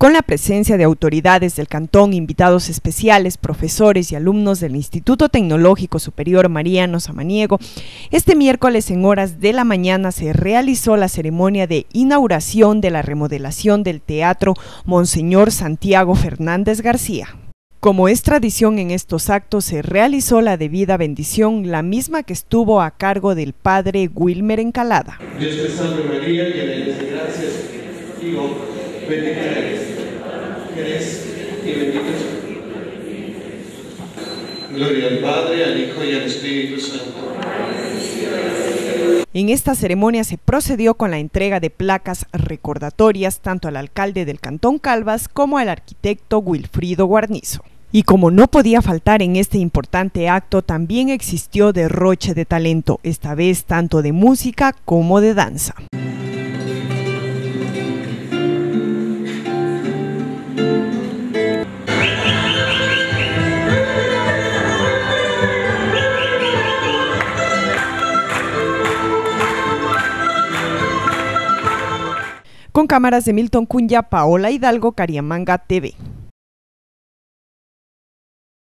con la presencia de autoridades del cantón, invitados especiales, profesores y alumnos del Instituto Tecnológico Superior Mariano Samaniego, este miércoles en horas de la mañana se realizó la ceremonia de inauguración de la remodelación del Teatro Monseñor Santiago Fernández García. Como es tradición en estos actos, se realizó la debida bendición, la misma que estuvo a cargo del padre Wilmer Encalada. Dios te salve María, llena eres de gracias, Eres y. Gloria al Padre, al Hijo y al Espíritu Santo. En esta ceremonia se procedió con la entrega de placas recordatorias tanto al alcalde del Cantón Calvas como al arquitecto Wilfrido Guarnizo. Y como no podía faltar en este importante acto, también existió derroche de talento, esta vez tanto de música como de danza. Con cámaras de Milton Cunya, Paola Hidalgo, Cariamanga TV.